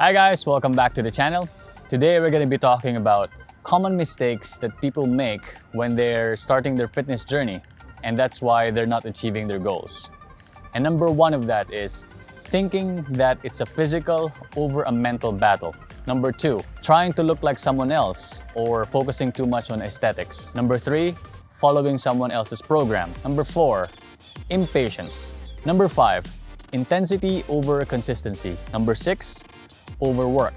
Hi guys, welcome back to the channel. Today we're going to be talking about common mistakes that people make when they're starting their fitness journey and that's why they're not achieving their goals. And number one of that is thinking that it's a physical over a mental battle. Number two, trying to look like someone else or focusing too much on aesthetics. Number three, following someone else's program. Number four, impatience. Number five, intensity over consistency. Number six, overwork.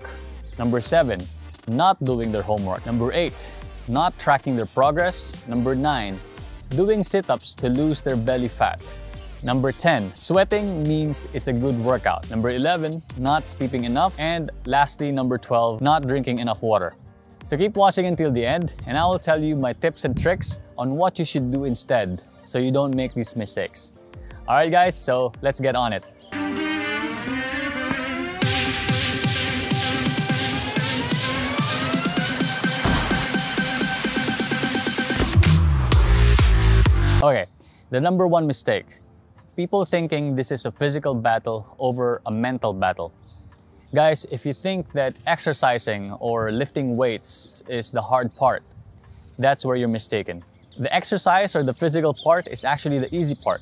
Number seven, not doing their homework. Number eight, not tracking their progress. Number nine, doing sit-ups to lose their belly fat. Number 10, sweating means it's a good workout. Number 11, not sleeping enough. And lastly, number 12, not drinking enough water. So keep watching until the end and I will tell you my tips and tricks on what you should do instead so you don't make these mistakes. Alright guys, so let's get on it. Okay, the number one mistake. People thinking this is a physical battle over a mental battle. Guys, if you think that exercising or lifting weights is the hard part, that's where you're mistaken. The exercise or the physical part is actually the easy part.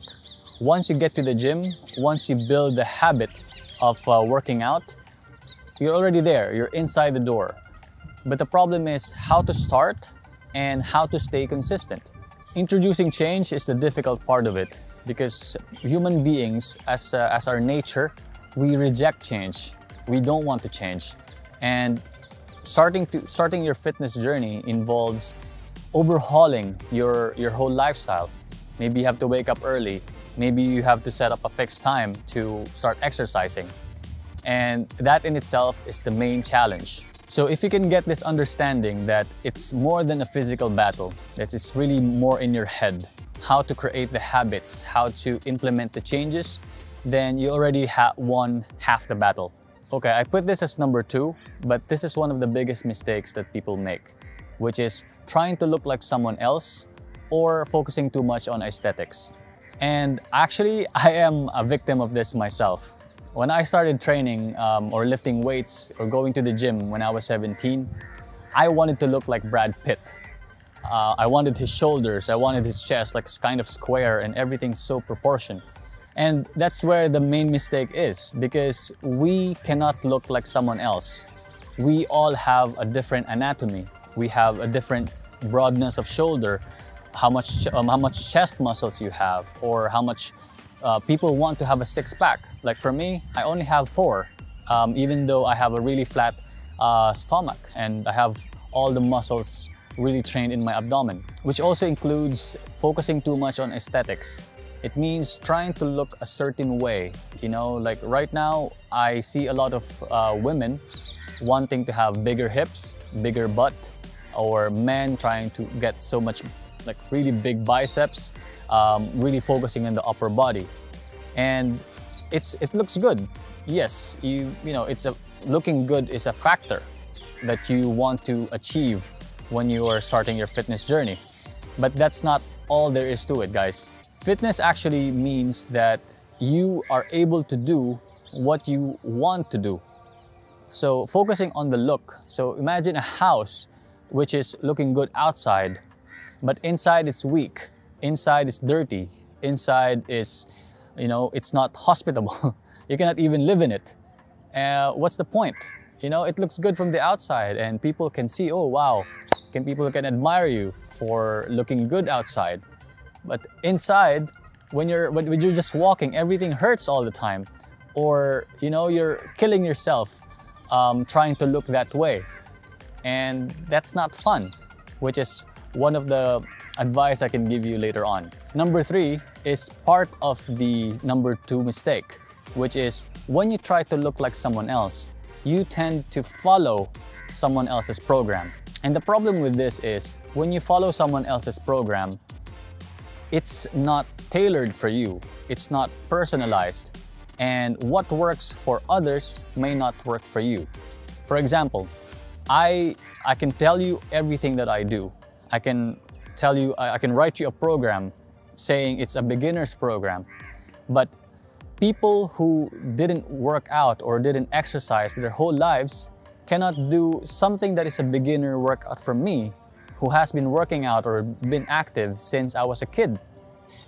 Once you get to the gym, once you build the habit of uh, working out, you're already there, you're inside the door. But the problem is how to start and how to stay consistent. Introducing change is the difficult part of it because human beings, as, uh, as our nature, we reject change. We don't want to change. And starting, to, starting your fitness journey involves overhauling your, your whole lifestyle. Maybe you have to wake up early. Maybe you have to set up a fixed time to start exercising. And that in itself is the main challenge. So if you can get this understanding that it's more than a physical battle, that it's really more in your head, how to create the habits, how to implement the changes, then you already have won half the battle. Okay, I put this as number two, but this is one of the biggest mistakes that people make, which is trying to look like someone else or focusing too much on aesthetics. And actually, I am a victim of this myself. When I started training um, or lifting weights or going to the gym when I was 17, I wanted to look like Brad Pitt. Uh, I wanted his shoulders, I wanted his chest like kind of square and everything so proportioned. And that's where the main mistake is because we cannot look like someone else. We all have a different anatomy. We have a different broadness of shoulder, how much, um, how much chest muscles you have, or how much uh, people want to have a six pack. Like for me, I only have four, um, even though I have a really flat uh, stomach and I have all the muscles really trained in my abdomen, which also includes focusing too much on aesthetics. It means trying to look a certain way. You know, like right now, I see a lot of uh, women wanting to have bigger hips, bigger butt, or men trying to get so much like really big biceps, um, really focusing on the upper body. And it's it looks good. Yes, you you know, it's a looking good is a factor that you want to achieve when you are starting your fitness journey. But that's not all there is to it, guys. Fitness actually means that you are able to do what you want to do. So focusing on the look. So imagine a house which is looking good outside but inside it's weak. Inside it's dirty. Inside is, you know, it's not hospitable. you cannot even live in it. Uh, what's the point? You know, it looks good from the outside and people can see, oh wow, can people can admire you for looking good outside. But inside, when you're when you're just walking, everything hurts all the time, or you know you're killing yourself um, trying to look that way, and that's not fun. Which is one of the advice I can give you later on. Number three is part of the number two mistake, which is when you try to look like someone else, you tend to follow someone else's program. And the problem with this is when you follow someone else's program, it's not tailored for you. It's not personalized. And what works for others may not work for you. For example, I, I can tell you everything that I do, I can tell you, I can write you a program saying it's a beginner's program. But people who didn't work out or didn't exercise their whole lives cannot do something that is a beginner workout for me who has been working out or been active since I was a kid.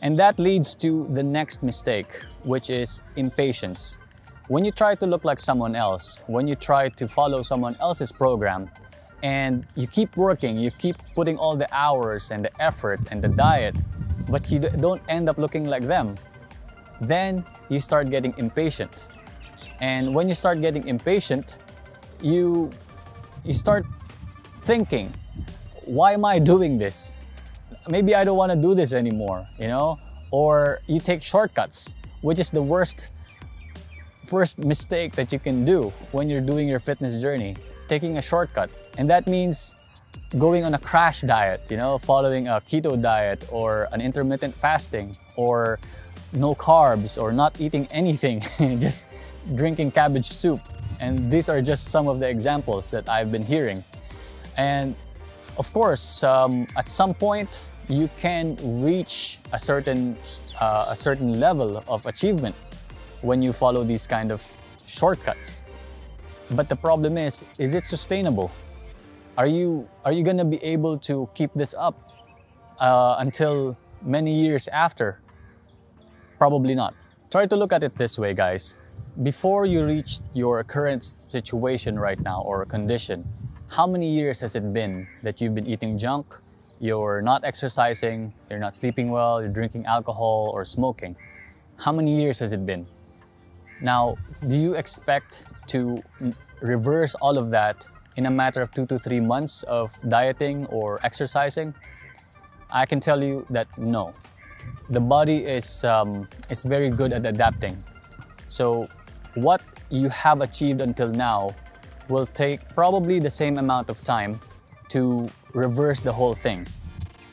And that leads to the next mistake, which is impatience. When you try to look like someone else, when you try to follow someone else's program, and you keep working, you keep putting all the hours and the effort and the diet, but you don't end up looking like them, then you start getting impatient. And when you start getting impatient, you you start thinking, why am I doing this? Maybe I don't want to do this anymore, you know? Or you take shortcuts, which is the worst first mistake that you can do when you're doing your fitness journey, taking a shortcut. And that means going on a crash diet, you know, following a keto diet or an intermittent fasting or no carbs or not eating anything, just drinking cabbage soup. And these are just some of the examples that I've been hearing. And of course, um, at some point, you can reach a certain, uh, a certain level of achievement when you follow these kind of shortcuts. But the problem is, is it sustainable? Are you, are you gonna be able to keep this up uh, until many years after? Probably not. Try to look at it this way, guys. Before you reach your current situation right now or condition, how many years has it been that you've been eating junk, you're not exercising, you're not sleeping well, you're drinking alcohol or smoking? How many years has it been? Now, do you expect to reverse all of that in a matter of two to three months of dieting or exercising? I can tell you that no. The body is, um, is very good at adapting. So, what you have achieved until now will take probably the same amount of time to reverse the whole thing.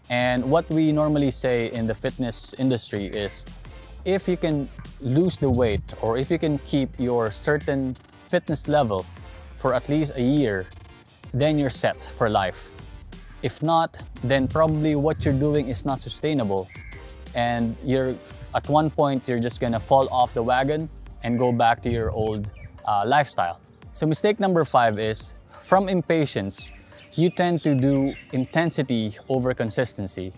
And what we normally say in the fitness industry is if you can lose the weight or if you can keep your certain fitness level for at least a year, then you're set for life. If not, then probably what you're doing is not sustainable. And you're at one point, you're just gonna fall off the wagon and go back to your old uh, lifestyle. So, mistake number five is from impatience, you tend to do intensity over consistency.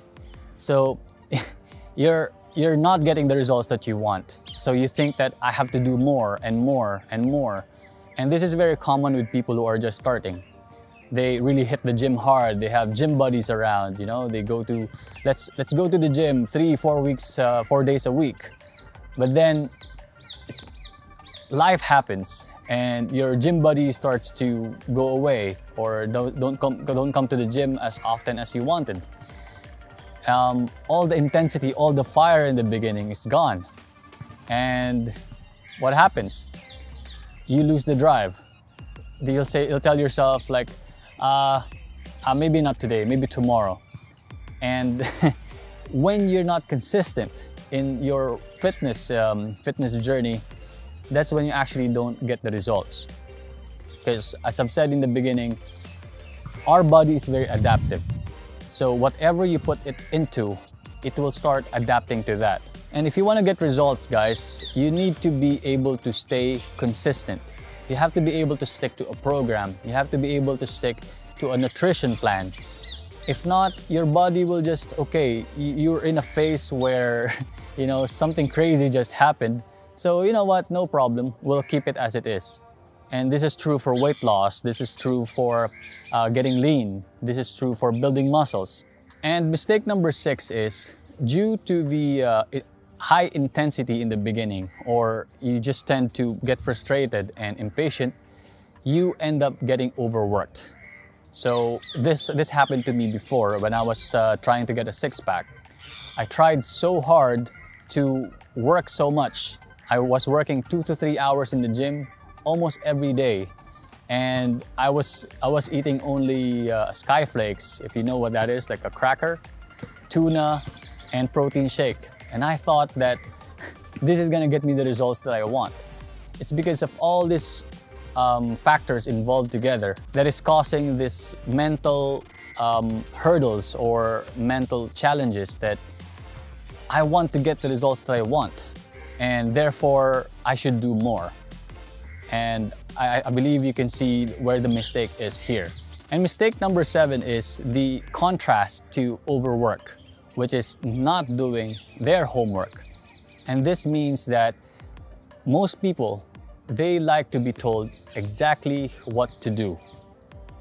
So, you're you're not getting the results that you want. So you think that I have to do more and more and more. And this is very common with people who are just starting. They really hit the gym hard. They have gym buddies around, you know, they go to, let's, let's go to the gym three, four weeks, uh, four days a week. But then it's, life happens and your gym buddy starts to go away or don't, don't, come, don't come to the gym as often as you wanted um, all the intensity, all the fire in the beginning is gone. And what happens? You lose the drive. You'll say, you'll tell yourself like, uh, uh, maybe not today, maybe tomorrow. And when you're not consistent in your fitness um, fitness journey, that's when you actually don't get the results. Because as I've said in the beginning, our body is very adaptive. So whatever you put it into, it will start adapting to that. And if you want to get results, guys, you need to be able to stay consistent. You have to be able to stick to a program. You have to be able to stick to a nutrition plan. If not, your body will just, okay, you're in a phase where, you know, something crazy just happened. So, you know what, no problem. We'll keep it as it is. And this is true for weight loss. This is true for uh, getting lean. This is true for building muscles. And mistake number six is due to the uh, high intensity in the beginning, or you just tend to get frustrated and impatient, you end up getting overworked. So this this happened to me before when I was uh, trying to get a six pack. I tried so hard to work so much. I was working two to three hours in the gym almost every day. And I was, I was eating only uh, Skyflakes, if you know what that is, like a cracker, tuna, and protein shake. And I thought that this is gonna get me the results that I want. It's because of all these um, factors involved together that is causing this mental um, hurdles or mental challenges that I want to get the results that I want. and therefore I should do more. And I, I believe you can see where the mistake is here. And mistake number seven is the contrast to overwork, which is not doing their homework. And this means that most people, they like to be told exactly what to do.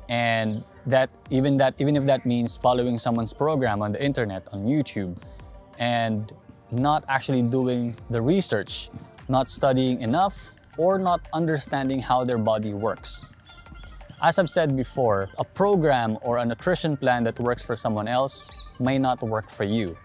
And that even that even if that means following someone's program on the internet, on YouTube, and not actually doing the research, not studying enough, or not understanding how their body works. As I've said before, a program or a nutrition plan that works for someone else may not work for you.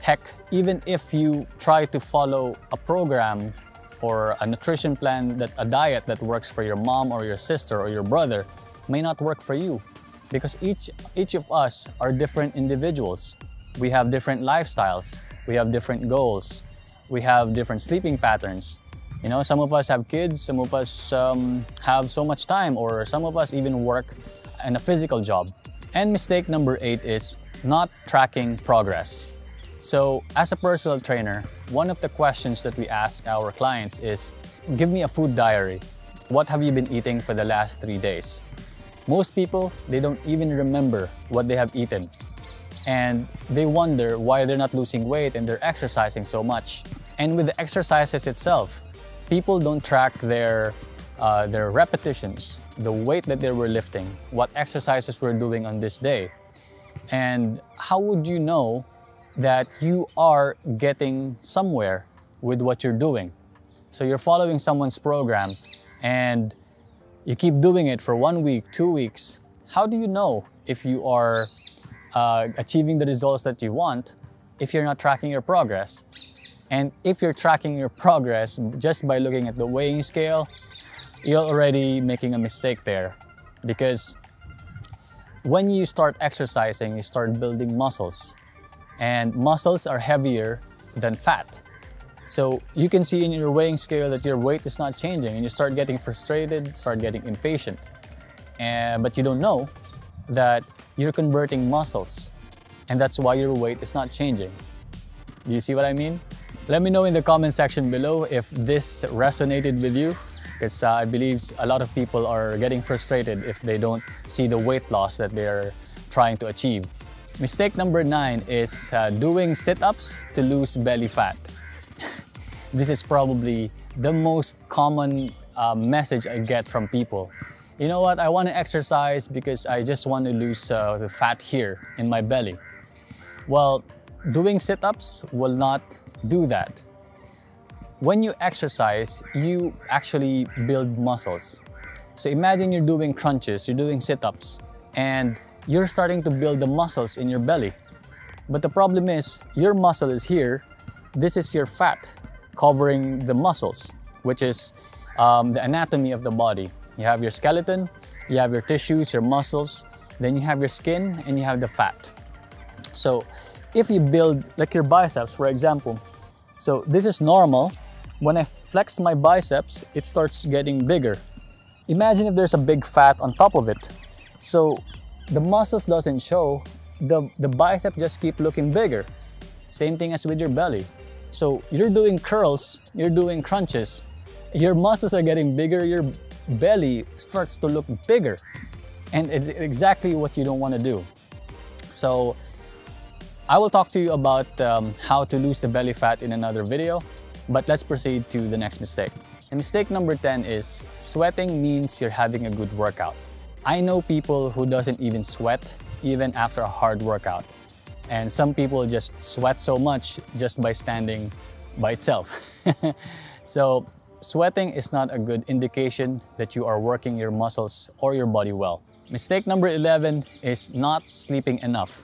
Heck, even if you try to follow a program or a nutrition plan that a diet that works for your mom or your sister or your brother may not work for you because each each of us are different individuals. We have different lifestyles, we have different goals, we have different sleeping patterns. You know, some of us have kids, some of us um, have so much time, or some of us even work in a physical job. And mistake number eight is not tracking progress. So, as a personal trainer, one of the questions that we ask our clients is Give me a food diary. What have you been eating for the last three days? Most people, they don't even remember what they have eaten and they wonder why they're not losing weight and they're exercising so much. And with the exercises itself, people don't track their uh, their repetitions, the weight that they were lifting, what exercises we're doing on this day. And how would you know that you are getting somewhere with what you're doing? So you're following someone's program and you keep doing it for one week, two weeks. How do you know if you are uh, achieving the results that you want if you're not tracking your progress. And if you're tracking your progress just by looking at the weighing scale, you're already making a mistake there. Because when you start exercising, you start building muscles. And muscles are heavier than fat. So you can see in your weighing scale that your weight is not changing and you start getting frustrated, start getting impatient. And, but you don't know that you're converting muscles. And that's why your weight is not changing. Do you see what I mean? Let me know in the comment section below if this resonated with you because uh, I believe a lot of people are getting frustrated if they don't see the weight loss that they're trying to achieve. Mistake number nine is uh, doing sit-ups to lose belly fat. this is probably the most common uh, message I get from people you know what, I want to exercise because I just want to lose uh, the fat here in my belly. Well, doing sit ups will not do that. When you exercise, you actually build muscles. So imagine you're doing crunches, you're doing sit ups, and you're starting to build the muscles in your belly. But the problem is, your muscle is here, this is your fat covering the muscles, which is um, the anatomy of the body. You have your skeleton, you have your tissues, your muscles, then you have your skin, and you have the fat. So if you build, like your biceps, for example, so this is normal. When I flex my biceps, it starts getting bigger. Imagine if there's a big fat on top of it. So the muscles doesn't show, the, the bicep just keep looking bigger. Same thing as with your belly. So you're doing curls, you're doing crunches, your muscles are getting bigger, your belly starts to look bigger. And it's exactly what you don't want to do. So I will talk to you about um, how to lose the belly fat in another video, but let's proceed to the next mistake. And mistake number 10 is sweating means you're having a good workout. I know people who doesn't even sweat even after a hard workout. And some people just sweat so much just by standing by itself. so Sweating is not a good indication that you are working your muscles or your body well. Mistake number 11 is not sleeping enough.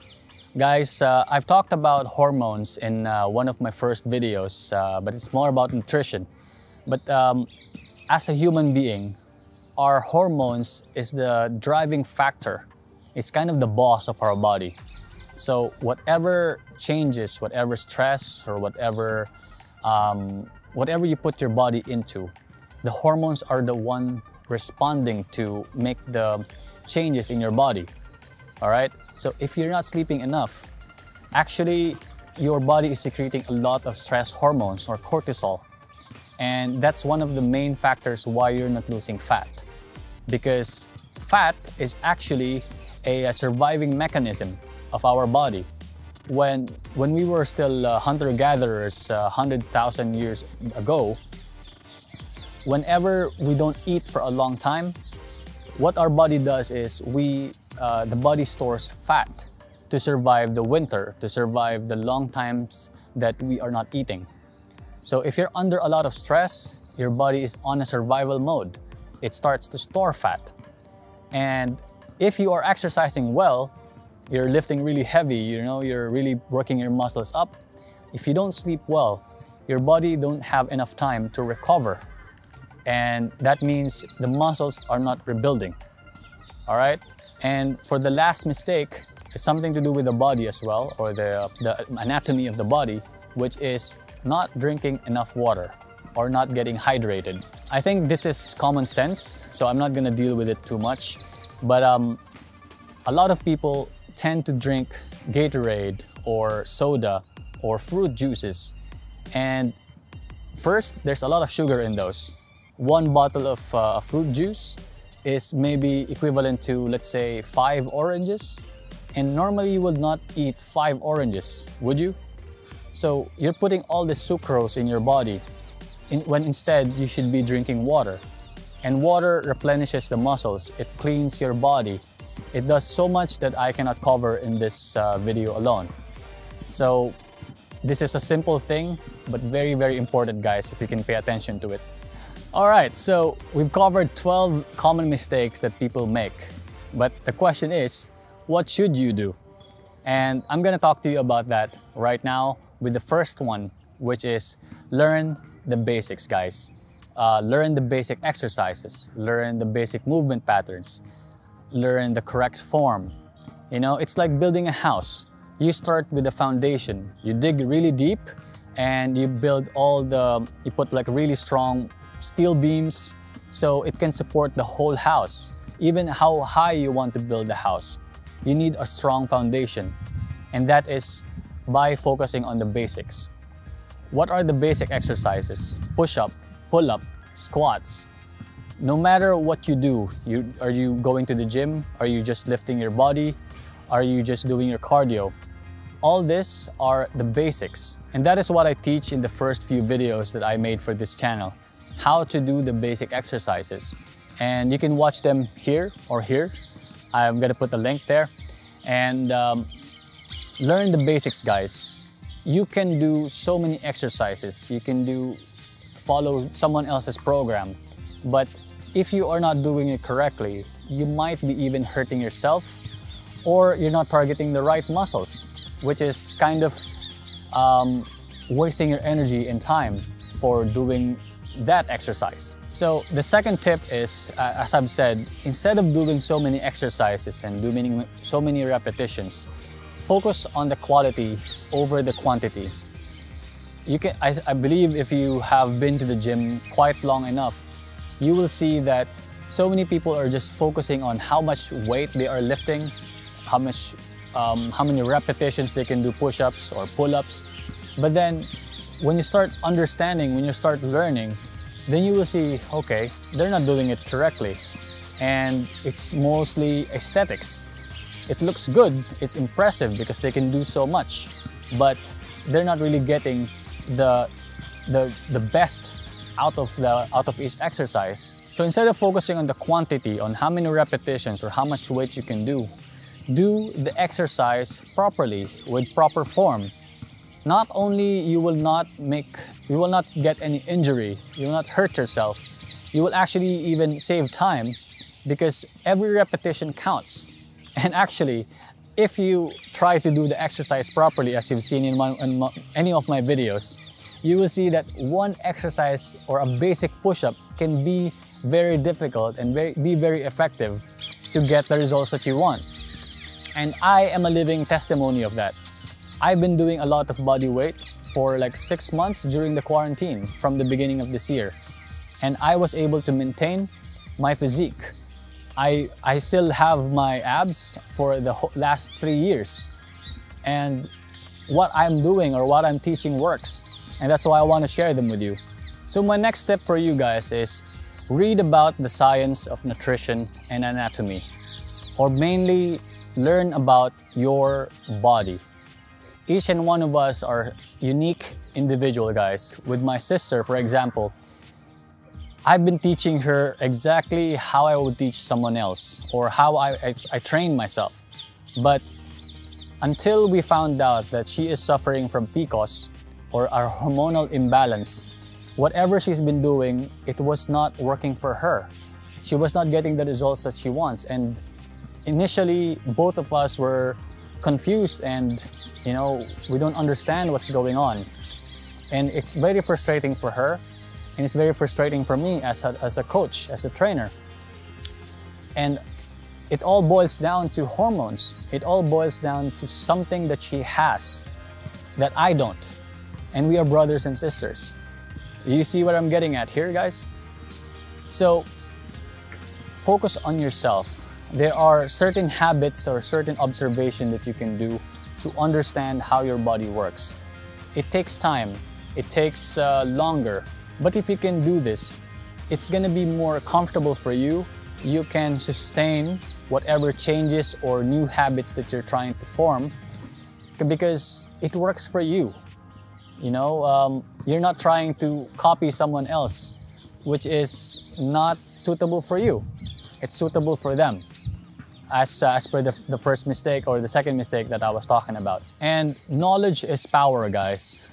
Guys, uh, I've talked about hormones in uh, one of my first videos, uh, but it's more about nutrition. But um, as a human being, our hormones is the driving factor. It's kind of the boss of our body. So whatever changes, whatever stress or whatever um, whatever you put your body into, the hormones are the one responding to make the changes in your body. All right? So if you're not sleeping enough, actually your body is secreting a lot of stress hormones or cortisol. And that's one of the main factors why you're not losing fat. Because fat is actually a, a surviving mechanism of our body. When, when we were still uh, hunter-gatherers uh, 100,000 years ago, whenever we don't eat for a long time, what our body does is we, uh, the body stores fat to survive the winter, to survive the long times that we are not eating. So if you're under a lot of stress, your body is on a survival mode. It starts to store fat. And if you are exercising well, you're lifting really heavy, you know, you're really working your muscles up. If you don't sleep well, your body don't have enough time to recover and that means the muscles are not rebuilding. All right? And for the last mistake, it's something to do with the body as well, or the, the anatomy of the body, which is not drinking enough water or not getting hydrated. I think this is common sense, so I'm not gonna deal with it too much. But um, a lot of people tend to drink Gatorade or soda or fruit juices. And first, there's a lot of sugar in those one bottle of uh, fruit juice is maybe equivalent to, let's say, five oranges. And normally you would not eat five oranges, would you? So you're putting all the sucrose in your body when instead you should be drinking water. And water replenishes the muscles, it cleans your body. It does so much that I cannot cover in this uh, video alone. So this is a simple thing, but very, very important guys if you can pay attention to it. All right, so we've covered 12 common mistakes that people make. But the question is, what should you do? And I'm gonna talk to you about that right now with the first one, which is learn the basics, guys. Uh, learn the basic exercises, learn the basic movement patterns, learn the correct form. You know, it's like building a house. You start with the foundation. You dig really deep and you build all the, you put like really strong steel beams so it can support the whole house. Even how high you want to build the house, you need a strong foundation. And that is by focusing on the basics. What are the basic exercises? Push up, pull up, squats. No matter what you do, you, are you going to the gym? Are you just lifting your body? Are you just doing your cardio? All this are the basics. And that is what I teach in the first few videos that I made for this channel how to do the basic exercises. And you can watch them here or here. I'm gonna put the link there. And um, learn the basics, guys. You can do so many exercises. You can do follow someone else's program. But if you are not doing it correctly, you might be even hurting yourself or you're not targeting the right muscles, which is kind of um, wasting your energy and time for doing that exercise. So the second tip is, uh, as I've said, instead of doing so many exercises and doing so many repetitions, focus on the quality over the quantity. You can, I, I believe if you have been to the gym quite long enough, you will see that so many people are just focusing on how much weight they are lifting, how much, um, how many repetitions they can do push-ups or pull-ups. But then when you start understanding, when you start learning, then you will see, okay, they're not doing it correctly. And it's mostly aesthetics. It looks good, it's impressive because they can do so much, but they're not really getting the, the, the best out of, the, out of each exercise. So instead of focusing on the quantity, on how many repetitions or how much weight you can do, do the exercise properly with proper form not only you will not make you will not get any injury you will not hurt yourself you will actually even save time because every repetition counts. And actually if you try to do the exercise properly as you've seen in, my, in my, any of my videos you will see that one exercise or a basic push-up can be very difficult and very, be very effective to get the results that you want. And i am a living testimony of that I've been doing a lot of body weight for like six months during the quarantine from the beginning of this year. And I was able to maintain my physique. I, I still have my abs for the last three years. And what I'm doing or what I'm teaching works. And that's why I want to share them with you. So my next step for you guys is read about the science of nutrition and anatomy, or mainly learn about your body. Each and one of us are unique individual guys. With my sister, for example, I've been teaching her exactly how I would teach someone else or how I, I, I train myself. But until we found out that she is suffering from PCOS or a hormonal imbalance, whatever she's been doing, it was not working for her. She was not getting the results that she wants. And initially, both of us were confused and, you know, we don't understand what's going on. And it's very frustrating for her. And it's very frustrating for me as a, as a coach, as a trainer. And it all boils down to hormones. It all boils down to something that she has that I don't. And we are brothers and sisters. You see what I'm getting at here, guys? So focus on yourself. There are certain habits or certain observation that you can do to understand how your body works. It takes time. It takes uh, longer. But if you can do this, it's going to be more comfortable for you. You can sustain whatever changes or new habits that you're trying to form because it works for you. You know, um, you're not trying to copy someone else, which is not suitable for you. It's suitable for them, as, uh, as per the, the first mistake or the second mistake that I was talking about. And knowledge is power, guys.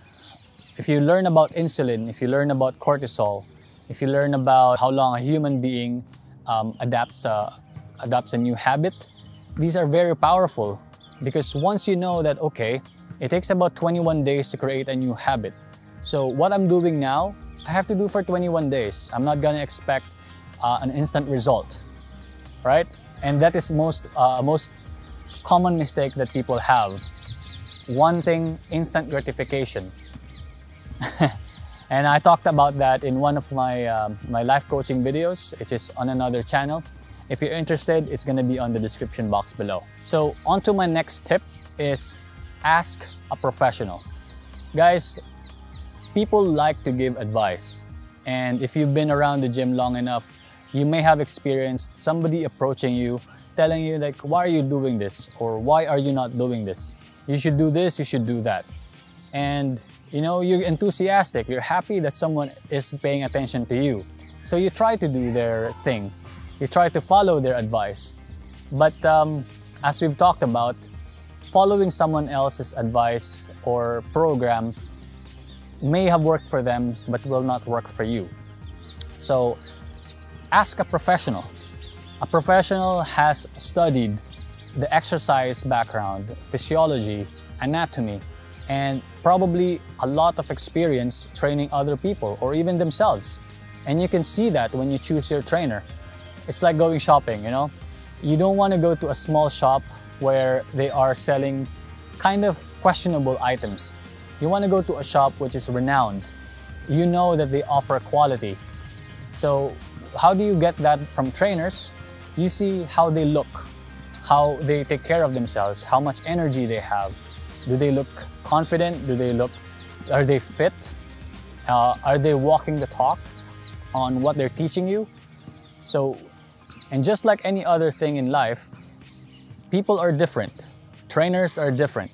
If you learn about insulin, if you learn about cortisol, if you learn about how long a human being um, adapts, a, adapts a new habit, these are very powerful because once you know that, okay, it takes about 21 days to create a new habit. So what I'm doing now, I have to do for 21 days. I'm not gonna expect uh, an instant result, right? And that is most uh, most common mistake that people have. Wanting instant gratification. and I talked about that in one of my um, my life coaching videos, which is on another channel. If you're interested, it's gonna be on the description box below. So on to my next tip is ask a professional. Guys, people like to give advice. And if you've been around the gym long enough, you may have experienced somebody approaching you, telling you like, why are you doing this? Or why are you not doing this? You should do this, you should do that. And you know, you're enthusiastic, you're happy that someone is paying attention to you. So you try to do their thing. You try to follow their advice. But um, as we've talked about, following someone else's advice or program may have worked for them but will not work for you. So ask a professional. A professional has studied the exercise background, physiology, anatomy, and probably a lot of experience training other people or even themselves. And you can see that when you choose your trainer. It's like going shopping, you know? You don't want to go to a small shop where they are selling kind of questionable items. You want to go to a shop which is renowned. You know that they offer quality. So how do you get that from trainers? You see how they look, how they take care of themselves, how much energy they have. Do they look confident? Do they look, are they fit? Uh, are they walking the talk on what they're teaching you? So, and just like any other thing in life, People are different. Trainers are different.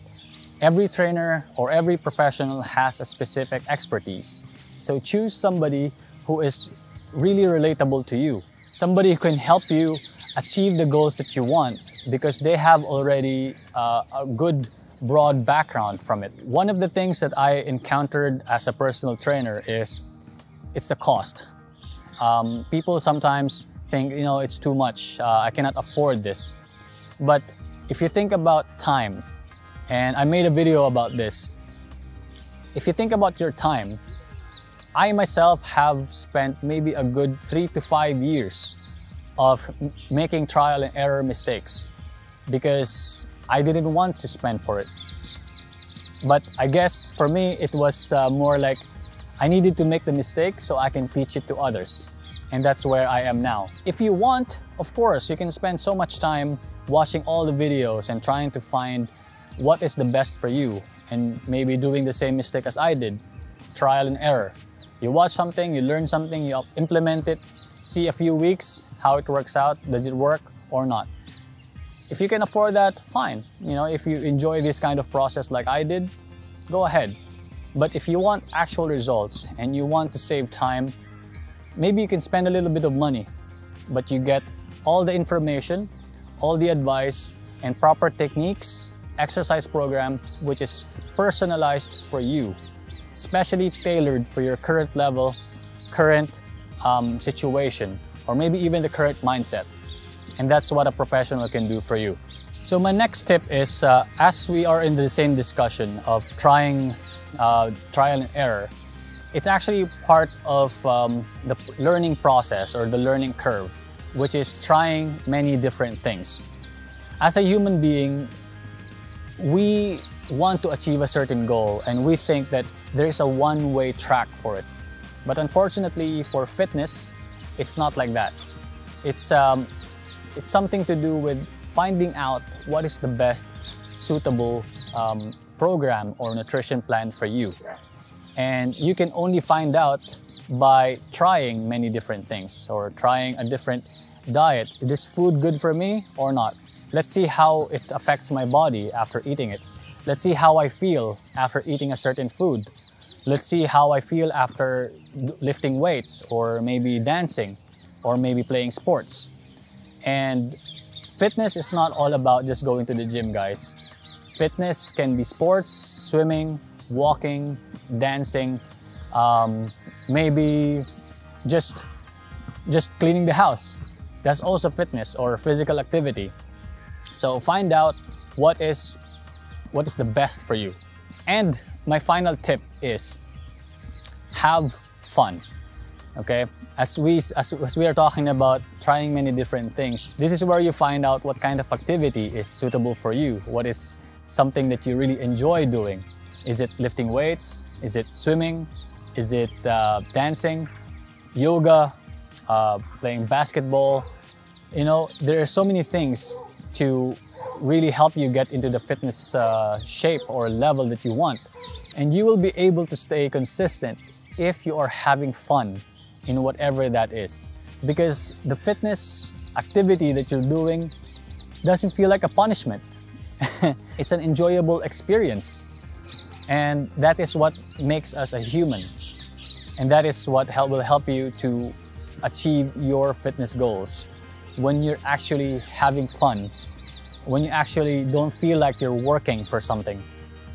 Every trainer or every professional has a specific expertise. So choose somebody who is really relatable to you. Somebody who can help you achieve the goals that you want because they have already uh, a good broad background from it. One of the things that I encountered as a personal trainer is it's the cost. Um, people sometimes think, you know, it's too much. Uh, I cannot afford this. But if you think about time, and I made a video about this, if you think about your time, I myself have spent maybe a good three to five years of making trial and error mistakes because I didn't want to spend for it. But I guess for me, it was uh, more like I needed to make the mistake so I can teach it to others. And that's where I am now. If you want, of course, you can spend so much time watching all the videos and trying to find what is the best for you. and maybe doing the same mistake as I did. Trial and error. You watch something, you learn something, you implement it, see a few weeks how it works out. Does it work or not? If you can afford that, fine. You know, if you enjoy this kind of process like I did, go ahead. But if you want actual results and you want to save time, maybe you can spend a little bit of money, but you get all the information, all the advice, and proper techniques, exercise program, which is personalized for you, specially tailored for your current level, current um, situation, or maybe even the current mindset. And that's what a professional can do for you. So my next tip is, uh, as we are in the same discussion of trying uh, trial and error, it's actually part of um, the learning process or the learning curve, which is trying many different things. As a human being, we want to achieve a certain goal and we think that there is a one-way track for it. But unfortunately for fitness, it's not like that. It's, um, it's something to do with finding out what is the best suitable um, program or nutrition plan for you. And you can only find out by trying many different things or trying a different diet. Is this food good for me or not? Let's see how it affects my body after eating it. Let's see how I feel after eating a certain food. Let's see how I feel after lifting weights or maybe dancing or maybe playing sports. And fitness is not all about just going to the gym, guys. Fitness can be sports, swimming, walking, dancing, um, maybe just just cleaning the house. That's also fitness or physical activity. So find out what is what is the best for you. And my final tip is have fun. Okay? As we as, as we are talking about trying many different things, this is where you find out what kind of activity is suitable for you. What is something that you really enjoy doing? Is it lifting weights? Is it swimming? Is it uh, dancing, yoga, uh, playing basketball? You know, there are so many things to really help you get into the fitness uh, shape or level that you want. And you will be able to stay consistent if you are having fun in whatever that is. Because the fitness activity that you're doing doesn't feel like a punishment. it's an enjoyable experience. And that is what makes us a human. And that is what help, will help you to achieve your fitness goals. When you're actually having fun, when you actually don't feel like you're working for something.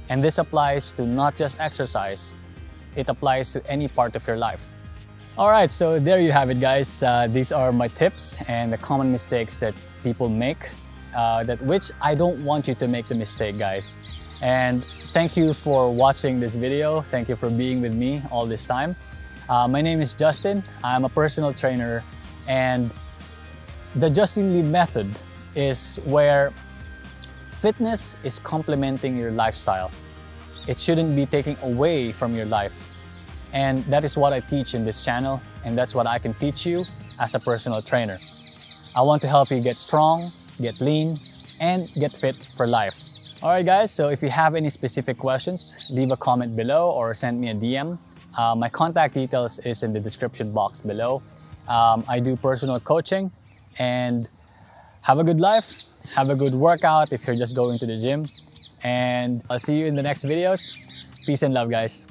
And this applies to not just exercise, it applies to any part of your life. All right, so there you have it, guys. Uh, these are my tips and the common mistakes that people make, uh, that which I don't want you to make the mistake, guys. And thank you for watching this video. Thank you for being with me all this time. Uh, my name is Justin. I'm a personal trainer and the Justin Lee method is where fitness is complementing your lifestyle. It shouldn't be taking away from your life. And that is what I teach in this channel and that's what I can teach you as a personal trainer. I want to help you get strong, get lean, and get fit for life. Alright guys, so if you have any specific questions, leave a comment below or send me a DM. Uh, my contact details is in the description box below. Um, I do personal coaching and have a good life, have a good workout if you're just going to the gym. And I'll see you in the next videos. Peace and love guys.